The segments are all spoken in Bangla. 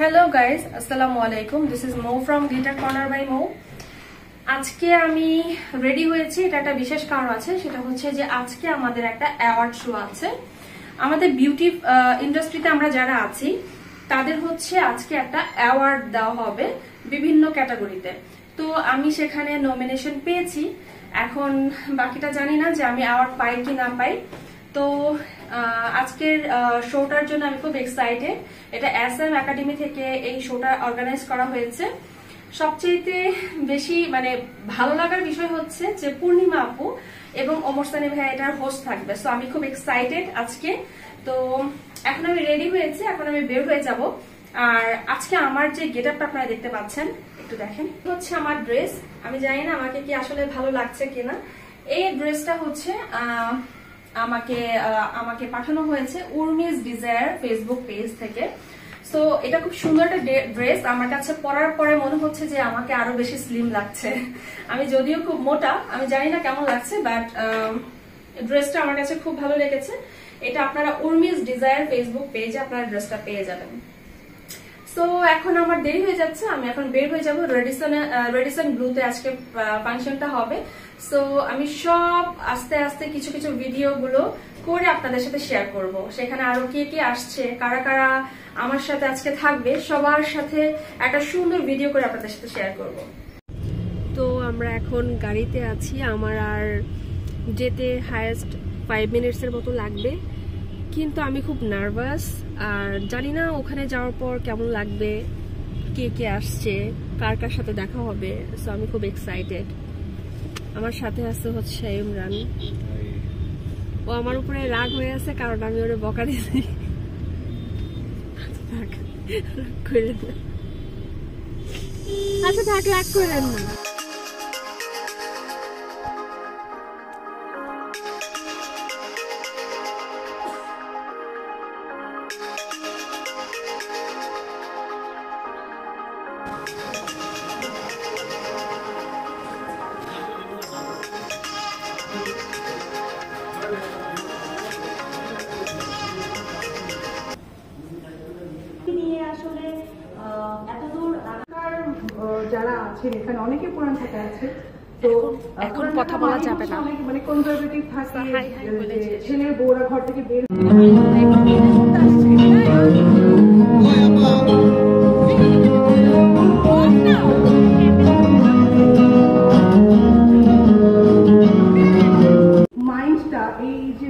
হ্যালো গাইজ আসসালামু আলাইকুম this is Mo from Glitter Corner by Mo আজকে আমি রেডি হয়েছি। এটা একটা বিশেষ কারণ আছে। সেটা হচ্ছে যে আজকে আমাদের একটা অ্যাওয়ার্ড শো আছে। আমাদের বিউটি ইন্ডাস্ট্রিতে আমরা যারা আছি, তাদের হচ্ছে আজকে একটা অ্যাওয়ার্ড দেওয়া হবে বিভিন্ন ক্যাটাগরিতে তো। আমি সেখানে নমিনেশন পেয়েছি। এখন বাকিটা জানি না যে আমি অ্যাওয়ার্ড পাই কি না পাই। তো আজকের শোটার জন্য আমি খুব এক্সাইটেড এটা এস এম একাডেমি থেকে এই শোটা অর্গানাইজ করা হয়েছে। সবচেয়ে বেশি মানে ভালো লাগার বিষয় হচ্ছে যে পূর্ণিমা আপু এবং অমর সানি ভাই এটার হোস্ট থাকবে। সো আমি খুব এক্সাইটেড আজকে। তো, এখন আমি রেডি হয়েছি, এখন আমি বের হয়ে যাব। আর আজকে আমার যে গেট আপটা আপনারা দেখতে পাচ্ছেন, একটু দেখেন। হচ্ছে আমার ড্রেস আমি জানি না আমাকে কি আসলে ভালো লাগছে কিনা। এই ড্রেসটা হচ্ছে আমাকে আমাকে পাঠানো হয়েছে উর্মিজ ডিজায়ার ফেসবুক পেজ থেকে। সো এটা খুব সুন্দর একটা ড্রেস। আমার কাছে পরার পরে মনে হচ্ছে যে আমাকে আরও বেশি স্লিম লাগছে। আমি যদিও খুব মোটা, আমি জানি না কেমন লাগছে বাট ড্রেসটা আমার কাছে খুব ভালো লেগেছে। এটা আপনারা উর্মিজ ডিজায়ার ফেসবুক পেজে আপনারা ড্রেসটা পেয়ে যাবেন। সো এখন আমার দেরি হয়ে যাচ্ছে, আমি এখন বের হয়ে যাব। রেডিসন রেডিসন ব্লুতে আজকে ফাংশনটা হবে। সো আমি সব আস্তে আস্তে কিছু কিছু ভিডিও গুলো করে আপনাদের সাথে শেয়ার করব। সেখানে আরও কে কে আসছে, কারা কারা আমার সাথে আজকে থাকবে, সবার সাথে একটা সুন্দর ভিডিও করে আপনাদের সাথে শেয়ার করব। তো আমরা এখন গাড়িতে আছি। আমার আর যেতে হায়েস্ট ফাইভ মিনিটসের মতো লাগবে। কিন্তু আমি খুব নার্ভাস আর জানি না ওখানে যাওয়ার পর কেমন লাগবে, কে কে আসছে, কার কার সাথে দেখা হবে। সো আমি খুব এক্সাইটেড আমার সাথে আছে হচ্ছে ইমরান। ও আমার উপরে রাগ হয়ে আছে কারণ আমি ওরে বকা দিয়েছি আচ্ছা থাক, রাগ করেন না। যারা আছেন এখানে অনেকে পুরান ঢাকা আছে। তো এখন কথা বলা যাবে না। মানে কনজারভেটিভ থাকে ছেলের বউরা ঘর থেকে বের মাইন্ডটা এই যে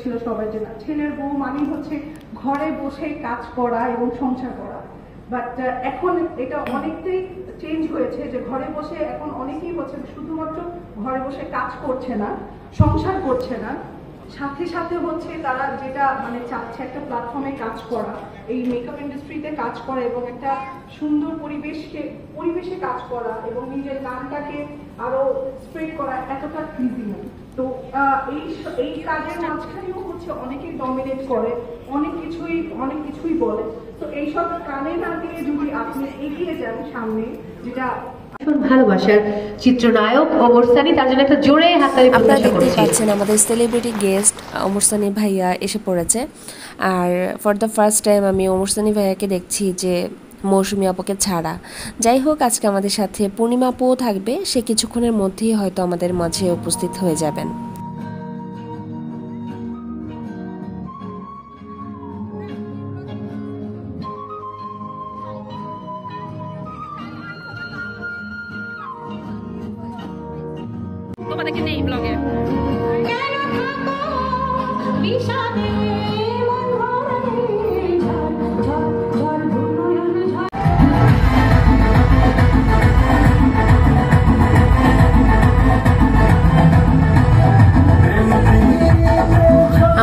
ছিল সবার জন্য ছেলের বউ মানেই হচ্ছে ঘরে বসে কাজ করা এবং সংসার করা। বাট এখন এটা অনেকটাই চেঞ্জ হয়েছে যে ঘরে বসে এখন অনেকেই হচ্ছে শুধুমাত্র ঘরে বসে কাজ করছে না, সংসার করছে না। সাথে সাথে হচ্ছে তারা যেটা মানে চাচ্ছে একটা প্ল্যাটফর্মে কাজ করা, এই মেকআপ ইন্ডাস্ট্রিতে কাজ করা এবং একটা সুন্দর পরিবেশকে পরিবেশে কাজ করা এবং নিজের গানটাকে আরও স্প্রেড করা এতটা ইজি নয় তো এই এই কাজের মাঝখানেও হচ্ছে অনেকে ডমিনেট করে, অনেক কিছুই অনেক কিছুই বলে। তো এইসব কানে না দিয়ে যদি আপনি এগিয়ে যান সামনে যেটা ভালোবাসার চিত্রনায়ক ওমর সানি তার জন্য একটা জোরে হাততালি আপনারা দেখতে পাচ্ছেন আমাদের সেলিব্রিটি গেস্ট ওমর সানি ভাইয়া এসে পড়েছে। আর ফর দ্য ফার্স্ট টাইম আমি ওমর সানি ভাইয়াকে দেখছি যে মৌসুমি আপুকে ছাড়া। যাই হোক আজকে আমাদের সাথে পূর্ণিমা আপুও থাকবে সে কিছুক্ষণের মধ্যেই হয়তো আমাদের মাঝে উপস্থিত হয়ে যাবেন।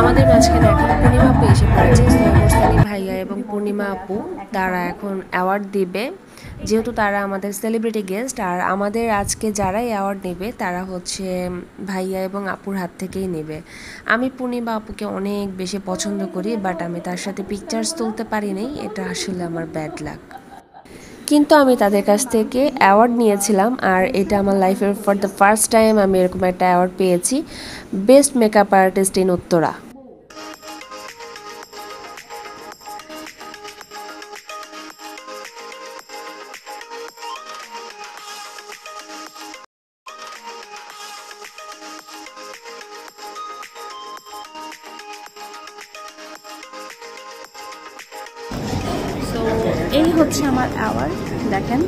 আমাদের মাঝখানে এখন পূর্ণিমা পেয়ে এসে পড়েছে। পূর্ণিমা আপু, তারা এখন অ্যাওয়ার্ড দিবে। যেহেতু তারা আমাদের সেলিব্রিটি গেস্ট আর আমাদের আজকে যারাই অ্যাওয়ার্ড নেবে, তারা হচ্ছে ভাইয়া এবং আপুর হাত থেকেই নেবে। আমি পূর্ণিমা আপুকে অনেক বেশি পছন্দ করি বাট আমি তার সাথে পিকচার্স তুলতে পারিনি এটা আসলে আমার ব্যাড লাক কিন্তু আমি তাদের কাছ থেকে অ্যাওয়ার্ড নিয়েছিলাম, আর এটা আমার লাইফের ফর দ্য ফার্স্ট টাইম আমি এরকম একটা অ্যাওয়ার্ড পেয়েছি best makeup artist in Uttara.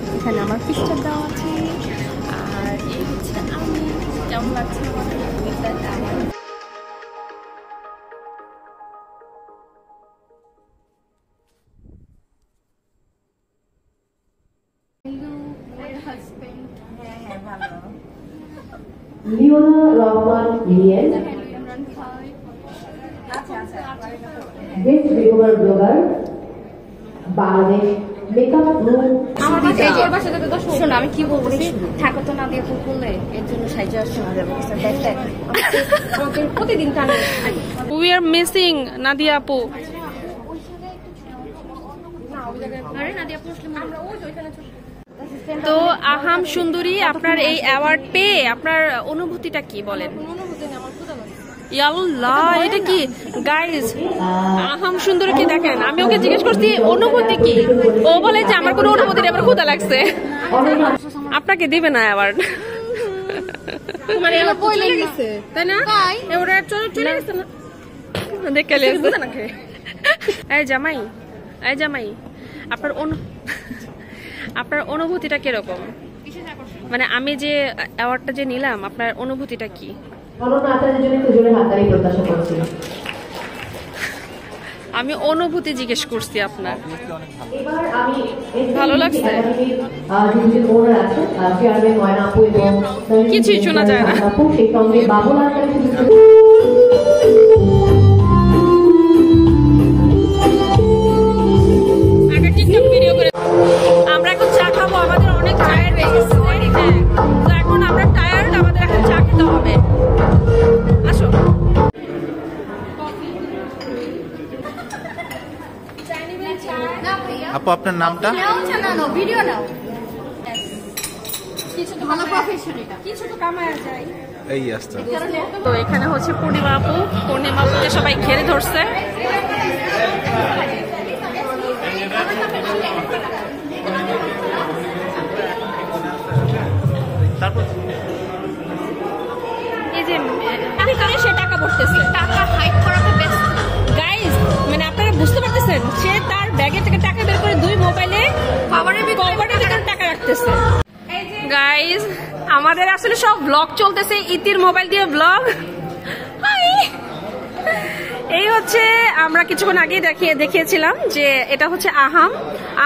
এখানে আমার পিকচার দেওয়া আছে। আর এই হচ্ছে আমি। কেমন লাগছে? আমার বাংলাদেশ মেকআপ শোনো আমি কি থাকো তো না দিয়ে এর জন্য আসছে না প্রতিদিন কানে উই আর মিসিং নাদিয়া আপু তো আহাম সুন্দরী আপনার এই অ্যাওয়ার্ড পেয়ে আপনার অনুভূতিটা কি বলেন? ইয়াল্লাহ এটা কি? গাইজ আহাম সুন্দরী কি দেখেন? আমি ওকে জিজ্ঞেস করছি অনুভূতি কি? ও বলে যে আমার কোনো অনুভূতি নেই আমার ক্ষুদা লাগছে। আপনাকে দিবে না অ্যাওয়ার্ড মানে জামাই এই জামাই আপনার আপনার অনুভূতিটা কীরকম? মানে আমি যে অ্যাওয়ার্ডটা যে নিলাম আপনার অনুভূতিটা কি? অনন্য আচার্যের জন্য একটু হাততালি প্রত্যাশা করছি। আমি অনুভূতি জিজ্ঞেস করছি আপনার। এবার আমি ভালো লাগছে? কিছুই শোনা যায় না। সেই সঙ্গে বাবুল আমরা এখন চা খাব আমাদের অনেক টায়ার্ড হয়ে গেছে। আপু আপনার নামটা? এই আসতে তো এখানে হচ্ছে পূর্ণিমা আপু। পূর্ণিমা আপুকে সবাই ঘেরে ধরছে। তারপর? এই যে টাকা পড়তেছে টাকা হাইড সে তার ব্যাগে থেকে টাকা বের করে দুই মোবাইলে কভারের ভিতরে টাকা রাখতেছে। গাইস আমাদের আসলে সব ব্লগ চলতেছে ইতির মোবাইল দিয়ে ব্লগ এই হচ্ছে আমরা কিছুক্ষণ আগে দেখিয়ে দেখিয়েছিলাম যে এটা হচ্ছে আহাম।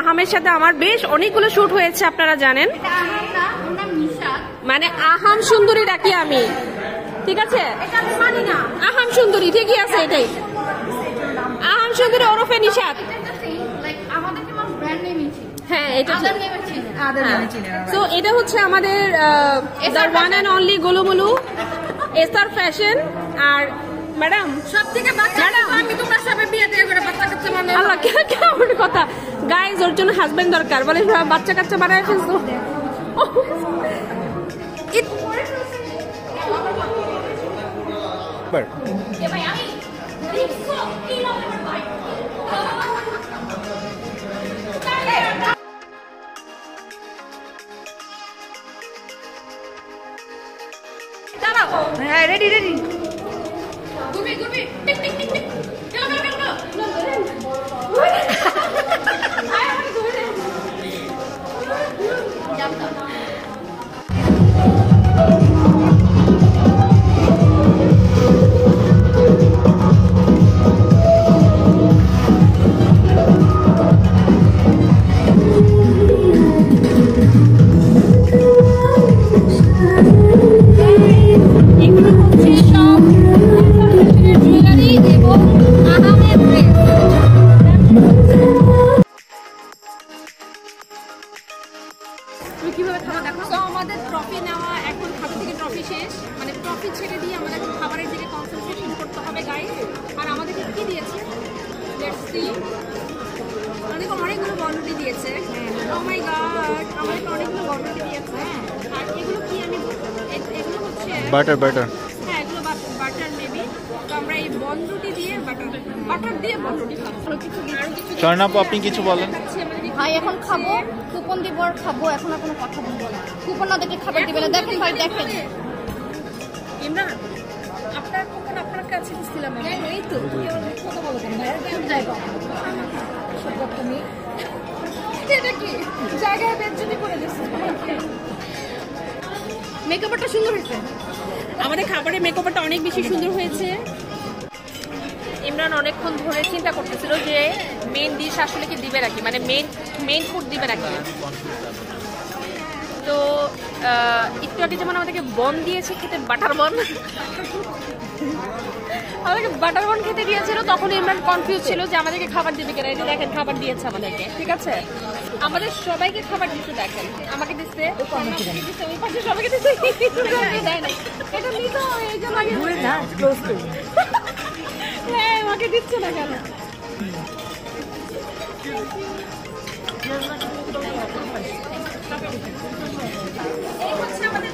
আহামের সাথে আমার বেশ অনেকগুলো শুট হয়েছে আপনারা জানেন। মানে আহাম সুন্দরী ডাকি আমি? ঠিক আছে? আহাম সুন্দরী ঠিকই আছে এটাই। সুন্দরী ওরফে নিশাদ হ্যাঁ এটা তো এটা হচ্ছে আমাদের one and only Golumolu fashion R madam সব থেকে ম্যাডাম আমি তোমরা সবে বিয়ে দিয়ে করে বাচ্চা কাচ্চা আল্লাহ কেমন কথা? গাইজ ওর জন্য হাজবেন্ড দরকার। বলে বাচ্চা কাচ্চা বানায় ফেলছো? একবার হ্যাঁ রেডি রেডি এগুলো তুমি কীভাবে খাবার দেখো? তো আমাদের ট্রফি নেওয়া এখন খাবার থেকে ট্রফি শেষ। মানে ট্রফি ছেড়ে দিয়ে আমাদের খাবারের দিকে কনসেন্ট্রেশন করতে হবে গাইস আর আমাদেরকে কি দিয়েছে? লেটস সি অনেক অনেকগুলো বন্ডুটি দিয়েছে। ও মাই গড আমাদেরকে অনেকগুলো বন্ডুটি দিয়েছে। আর এগুলো কি আমি এগুলো হচ্ছে বাটার হ্যাঁ বাটার আপু আপনি কিছু বলেন। ভাই এখন খাব কুপন দিব আর খাব এখন আর কোনো কথা বলব না। কুপন না দেখে খাবার দিবে না। দেখেন ভাই দেখেন। ইমরান আপনার কুপন আপনার কাছে। এই তো। কথা বলো কেন ভাই? চুপ যাই বাবা। এটা কি? জায়গায় বেজ্জতি করে দিচ্ছে মেকআপটা সুন্দর হয়েছে। আমাদের খাবারের মেকআপটা অনেক বেশি সুন্দর হয়েছে। ইমরান অনেকক্ষণ ধরে চিন্তা করতেছিল যে মেন ডিশ আসলে কি দিবে নাকি? মানে মেন মেন ফুড দিবে নাকি? তো একটু আগে যেমন আমাদেরকে বন দিয়েছে খেতে বাটার বন। আমাদেরকে বাটার বন খেতে দিয়েছিল তখন ইমরান কনফিউজ ছিল যে আমাদেরকে খাবার দিবে কিনা। এই যে দেখেন খাবার দিয়েছে আমাদেরকে ঠিক আছে? আমাদের সবাইকে খাবার দিচ্ছে দেখেন। আমাকে দিচ্ছে সবাইকে দিচ্ছে। এটা নিতে হবে, এই জন্য হ্যাঁ আমাকে দিচ্ছে না কেন? এই হচ্ছে আমাদের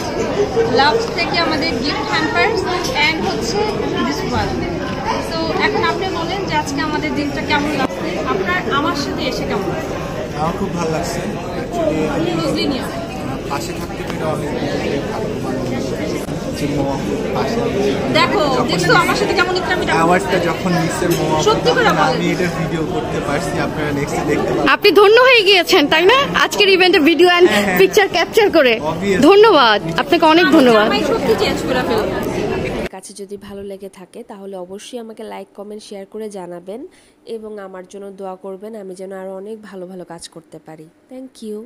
সার্টিফিকেট লাভ থেকে আমাদের গিফট হ্যাম্পার্স অ্যান্ড হচ্ছে দিস তো এখন আপনি বলেন যে আজকে আমাদের দিনটা কেমন লাগছে? আপনার আমার সাথে এসে কেমন লাগছে? আমার খুব ভালো লাগছে। পাশে থাকতে পেরে অনেক ভালো যে মোয়া। পাশে দেখো দেখছ আমার সাথে কেমন একটু অ্যাওয়ার্ডটা যখন নিচ্ছে মোয়া সত্যি করে আমি এটা ভিডিও করতে পারছি আপনারা নেক্সটে দেখতে পাবেন আপনি ধন্য হয়ে গিয়েছেন তাই না? আজকের ইভেন্টে ভিডিও অ্যান্ড পিকচার ক্যাপচার করে। ধন্যবাদ আপনাকে অনেক ধন্যবাদ। সত্যি চেঞ্জ করে ফেলব কাছে যদি ভালো লেগে থাকে তাহলে অবশ্যই আমাকে লাইক কমেন্ট শেয়ার করে জানাবেন এবং আমার জন্য দোয়া করবেন আমি যেন আরও অনেক ভালো ভালো কাজ করতে পারি। Thank you